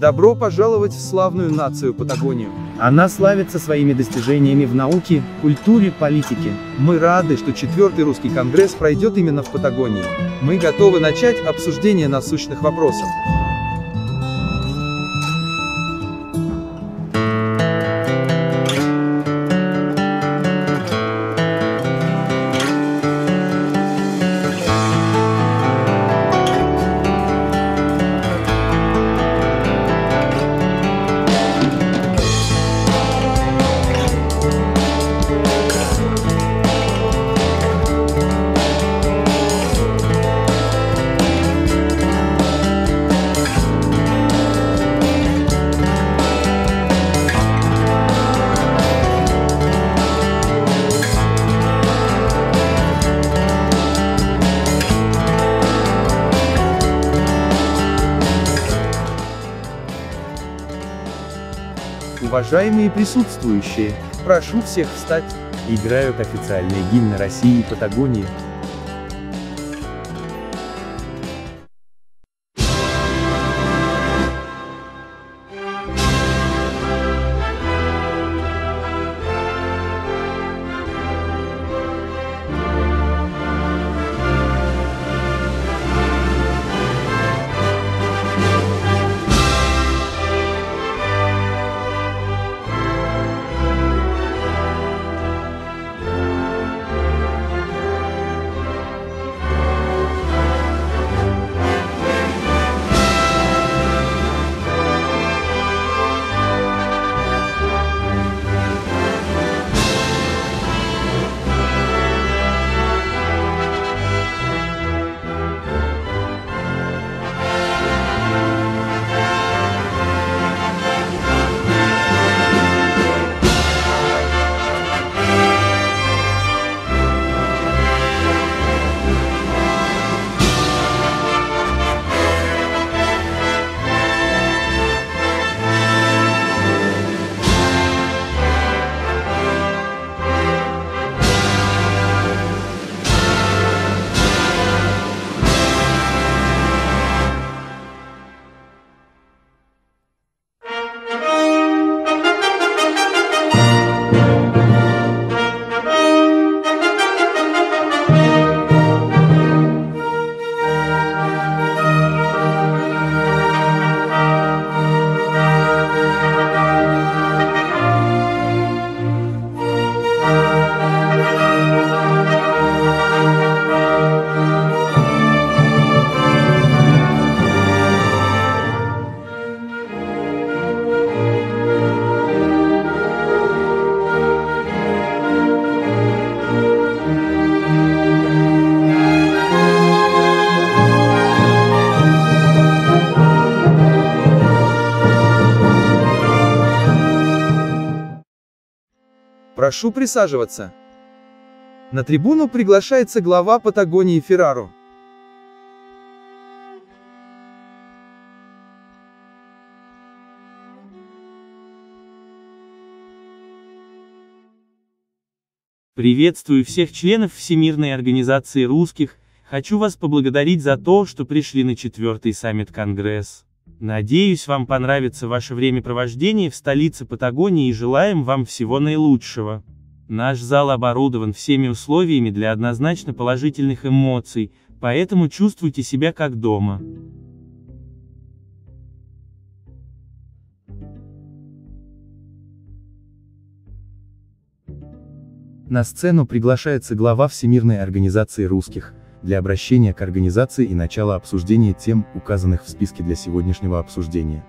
Добро пожаловать в славную нацию Патагонию. Она славится своими достижениями в науке, культуре, политике. Мы рады, что четвертый русский конгресс пройдет именно в Патагонии. Мы готовы начать обсуждение насущных вопросов. Уважаемые присутствующие, прошу всех встать. Играют официальные гимны России и Патагонии. Прошу присаживаться. На трибуну приглашается глава Патагонии Феррару. Приветствую всех членов Всемирной организации русских, хочу вас поблагодарить за то, что пришли на четвертый саммит Конгресс. Надеюсь, вам понравится ваше времяпровождение в столице Патагонии и желаем вам всего наилучшего. Наш зал оборудован всеми условиями для однозначно положительных эмоций, поэтому чувствуйте себя как дома. На сцену приглашается глава Всемирной организации русских, для обращения к организации и начала обсуждения тем, указанных в списке для сегодняшнего обсуждения.